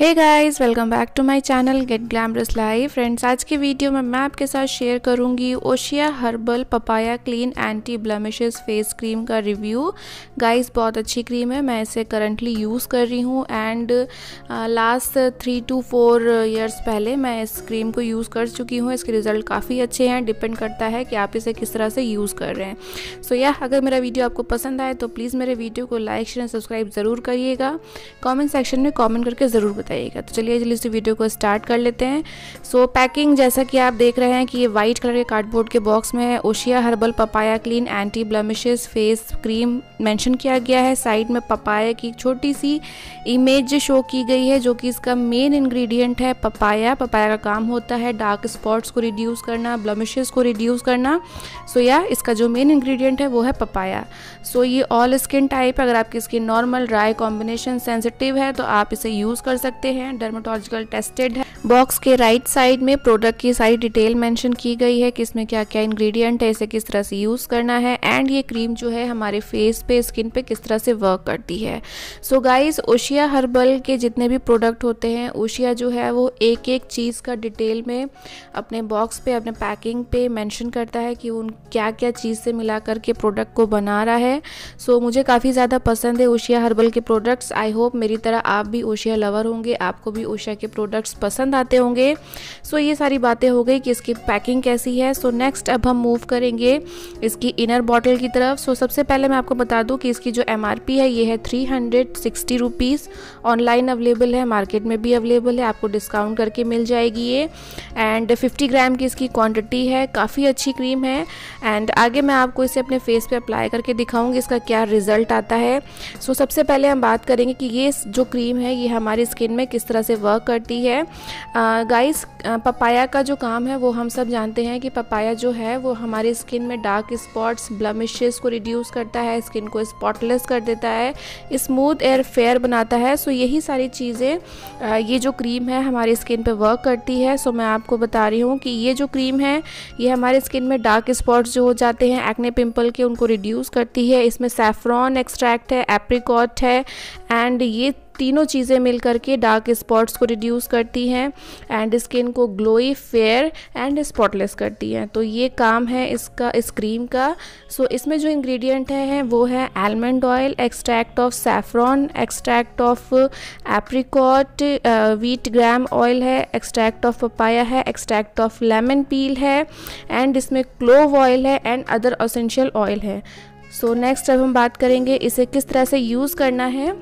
Hey guys welcome back to my channel get glamorous life friends आज की video में मैं आपके साथ शेयर करूँगी Oshea herbal papaya clean anti blemishes face cream का रिव्यू गाइस बहुत अच्छी क्रीम है मैं इसे करंटली यूज़ कर रही हूँ and last three two four years पहले मैं इस क्रीम को यूज़ कर चुकी हूँ। इसके रिज़ल्ट काफ़ी अच्छे हैं डिपेंड करता है कि आप इसे किस तरह से यूज़ कर रहे हैं। सो so, या yeah, अगर मेरा वीडियो आपको पसंद आए तो प्लीज़ मेरे वीडियो को लाइक शेयर सब्सक्राइब ज़रूर करिएगा। कॉमेंट सेक्शन में कॉमेंट करके ज़रूर बताइएगा तो चलिए जल्दी से वीडियो को स्टार्ट कर लेते हैं। सो so, पैकिंग जैसा कि आप देख रहे हैं कि ये वाइट कलर के कार्डबोर्ड के बॉक्स में है। Oshea herbal papaya clean anti blemishes face cream mention किया गया है। साइड में पपाया की छोटी सी इमेज शो की गई है जो कि इसका मेन इंग्रेडिएंट है पपाया पपाया का काम होता है डार्क स्पॉट्स को रिड्यूस करना ब्लमिशेस को रिड्यूस करना। सो so, या इसका जो मेन इंग्रेडिएंट है वो है पपाया सो so, ये ऑल स्किन टाइप अगर आपकी skin normal dry combination sensitive है तो आप इसे यूज़ कर सकते हैं डर्माटोलॉजिकल टेस्टेड है। बॉक्स के राइट साइड में प्रोडक्ट की सारी डिटेल मेंशन की गई है कि इसमें क्या क्या इंग्रेडिएंट है इसे किस तरह से यूज़ करना है एंड ये क्रीम जो है हमारे फेस पे स्किन पे किस तरह से वर्क करती है। सो गाइस ओशिया हर्बल के जितने भी प्रोडक्ट होते हैं ओशिया जो है वो एक एक चीज़ का डिटेल में अपने बॉक्स पे अपने पैकिंग पे मैंशन करता है कि उन क्या क्या चीज़ से मिला करके प्रोडक्ट को बना रहा है। सो so, मुझे काफ़ी ज़्यादा पसंद है ओशिया हर्बल के प्रोडक्ट्स आई होप मेरी तरह आप भी ओशिया लवर होंगे आपको भी ओशिया के प्रोडक्ट्स पसंद आते होंगे। सो ये सारी बातें हो गई कि इसकी पैकिंग कैसी है। सो नेक्स्ट अब हम मूव करेंगे इसकी इनर बॉटल की तरफ़। सो सबसे पहले मैं आपको बता दूँ कि इसकी जो एमआरपी है ये है three hundred sixty rupees online available है मार्केट में भी अवेलेबल है आपको डिस्काउंट करके मिल जाएगी ये। एंड 50 ग्राम की इसकी क्वांटिटी है काफ़ी अच्छी क्रीम है। एंड आगे मैं आपको इसे अपने फेस पे अप्लाई करके दिखाऊँगी इसका क्या रिज़ल्ट आता है। सो so, सबसे पहले हम बात करेंगे कि ये जो क्रीम है ये हमारी स्किन में किस तरह से वर्क करती है। गाइस पपाया का जो काम है, वो हम सब जानते हैं कि पपाया जो है, वो हमारी स्किन में डार्क स्पॉट्स ब्लमिशेस को रिड्यूस करता है स्किन को स्पॉटलेस कर देता है स्मूथ एयर फेयर बनाता है। सो यही सारी चीज़ें ये जो क्रीम है हमारी स्किन पे वर्क करती है। सो मैं आपको बता रही हूँ कि ये जो क्रीम है, ये हमारे स्किन में डार्क स्पॉट्स जो हो जाते हैं एक्ने पिंपल के, उनको रिड्यूस करती है। इसमें सेफ्रॉन एक्सट्रैक्ट है एप्रिकॉट है एंड ये तीनों चीज़ें मिल करके डार्क स्पॉट्स को रिड्यूस करती हैं एंड स्किन को ग्लोई फेयर एंड स्पॉटलेस करती हैं। तो ये काम है इसका इस क्रीम का। सो so, इसमें जो इंग्रेडिएंट है वो है almond oil extract of saffron extract of apricot wheat germ oil है एक्सट्रैक्ट ऑफ़ पपाया है एक्सट्रैक्ट ऑफ़ लेमन पील है एंड इसमें क्लोव ऑयल है एंड अदर असेंशियल ऑयल है। सो so, नेक्स्ट अब हम बात करेंगे इसे किस तरह से यूज़ करना है।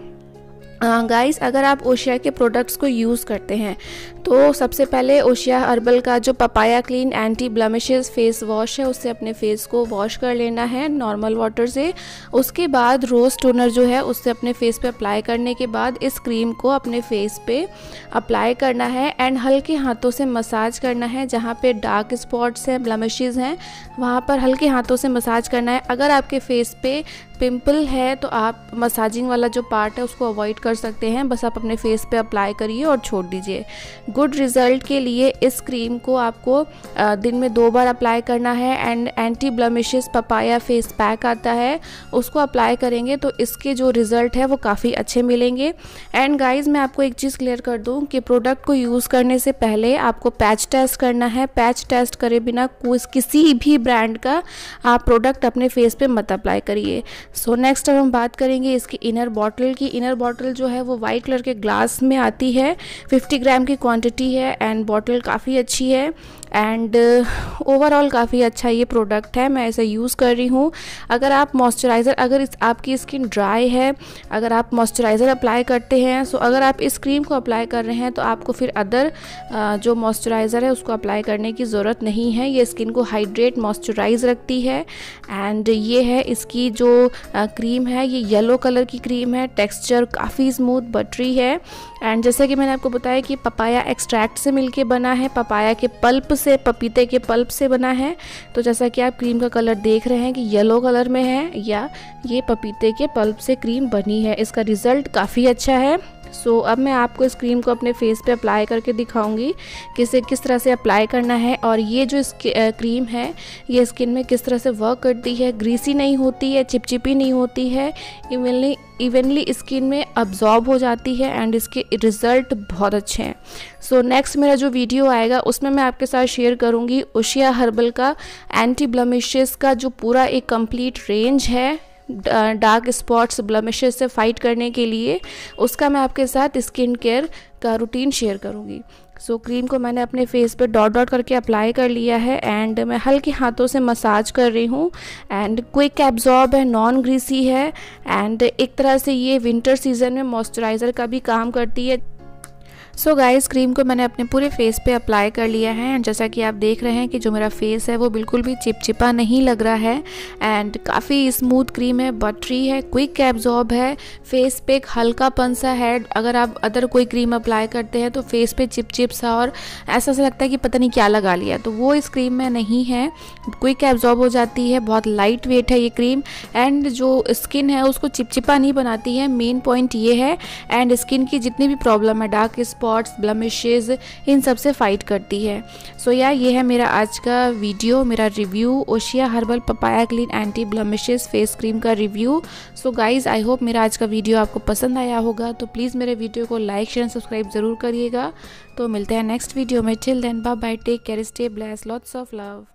गाइस अगर आप ओशिया के प्रोडक्ट्स को यूज़ करते हैं तो सबसे पहले ओशिया हर्बल का जो papaya clean anti blemishes face wash है, उससे अपने फेस को वॉश कर लेना है नॉर्मल वाटर से। उसके बाद रोज़ टोनर जो है, उससे अपने फेस पे अप्लाई करने के बाद इस क्रीम को अपने फेस पे अप्लाई करना है एंड हल्के हाथों से मसाज करना है, जहाँ पे डार्क स्पॉट्स हैं ब्लमिशेज़ हैं, वहाँ पर हल्के हाथों से मसाज करना है। अगर आपके फेस पे पिंपल है तो आप मसाजिंग वाला जो पार्ट है, उसको अवॉइड कर सकते हैं। बस आप अपने फेस पे अप्लाई करिए और छोड़ दीजिए। गुड रिज़ल्ट के लिए इस क्रीम को आपको दिन में दो बार अप्लाई करना है and anti blemishes papaya face pack आता है, उसको अप्लाई करेंगे तो इसके जो रिज़ल्ट है, वो काफ़ी अच्छे मिलेंगे। एंड गाइज़ मैं आपको एक चीज़ क्लियर कर दूँ कि प्रोडक्ट को यूज़ करने से पहले आपको पैच टेस्ट करना है। पैच टेस्ट करे बिना किसी भी ब्रांड का आप प्रोडक्ट अपने फेस पे मत अप्लाई करिए। सो नेक्स्ट अब हम बात करेंगे इसकी इनर बॉटल की। इनर बॉटल जो है, वो वाइट कलर के ग्लास में आती है। 50 ग्राम की क्वांटिटी है एंड बॉटल काफ़ी अच्छी है। एंड ओवरऑल काफ़ी अच्छा ये प्रोडक्ट है मैं इसे यूज़ कर रही हूँ। अगर आप मॉइस्चराइज़र अगर इस आपकी स्किन ड्राई है अगर आप मॉइस्चराइज़र अप्लाई करते हैं सो अगर आप इस क्रीम को अप्लाई कर रहे हैं तो आपको फिर अदर uh, जो मॉइस्चराइज़र है उसको अप्लाई करने की ज़रूरत नहीं है। ये स्किन को हाइड्रेट मॉइस्चराइज रखती है। एंड ये है इसकी जो क्रीम uh, है ये येलो कलर की क्रीम है। टेक्स्चर काफ़ी स्मूथ बटरी है। एंड जैसे कि मैंने आपको बताया कि पपाया एक्सट्रैक्ट से मिलके बना है पपाया के पल्प से, पपीते के पल्प से बना है। तो जैसा कि आप क्रीम का कलर देख रहे हैं कि येलो कलर में है या ये पपीते के पल्प से क्रीम बनी है। इसका रिज़ल्ट काफ़ी अच्छा है। सो so, अब मैं आपको इस क्रीम को अपने फेस पे अप्लाई करके दिखाऊँगी कि इसे किस तरह से अप्लाई करना है और ये जो क्रीम है ये स्किन में किस तरह से वर्क करती है। ग्रीसी नहीं होती है चिपचिपी नहीं होती है इवनली इवनली स्किन में अब्जॉर्ब हो जाती है एंड इसके रिज़ल्ट बहुत अच्छे हैं। सो so, नेक्स्ट मेरा जो वीडियो आएगा उसमें मैं आपके साथ शेयर करूँगी ओशिया हर्बल का एंटी ब्लमिशेस का जो पूरा एक कंप्लीट रेंज है। डार्क स्पॉट्स ब्लमिशेस से फाइट करने के लिए उसका मैं आपके साथ स्किन केयर का रूटीन शेयर करूँगी। सो so, क्रीम को मैंने अपने फेस पे डॉट डॉट करके अप्लाई कर लिया है एंड मैं हल्के हाथों से मसाज कर रही हूँ एंड क्विक एब्जॉर्ब है नॉन ग्रीसी है एंड एक तरह से ये विंटर सीज़न में मॉइस्चराइज़र का भी काम करती है। सो गाइस क्रीम को मैंने अपने पूरे फेस पे अप्लाई कर लिया है एंड जैसा कि आप देख रहे हैं कि जो मेरा फेस है, वो बिल्कुल भी चिपचिपा नहीं लग रहा है एंड काफ़ी स्मूथ क्रीम है बटरी है क्विक एब्जॉर्ब है। फेस पे एक हल्का पन सा है। अगर आप अदर कोई क्रीम अप्लाई करते हैं तो फेस पे चिपचिप सा और ऐसा सा लगता है कि पता नहीं क्या लगा लिया तो वो इस क्रीम में नहीं है। क्विक एब्जॉर्ब हो जाती है, बहुत लाइट वेट है ये क्रीम एंड जो स्किन है, उसको चिपचिपा नहीं बनाती है। मेन पॉइंट ये है एंड स्किन की जितनी भी प्रॉब्लम है डार्क स्पॉट स्पॉट्स ब्लमिशेज इन सबसे फाइट करती है। सो so, या ये है मेरा आज का वीडियो मेरा review Oshea herbal papaya clean anti blemishes face cream का review so guys I hope मेरा आज का वीडियो आपको पसंद आया होगा। तो प्लीज़ मेरे वीडियो को लाइक शेयर सब्सक्राइब ज़रूर करिएगा। तो मिलते हैं नेक्स्ट वीडियो में। Chill then bye take care stay bless lots of love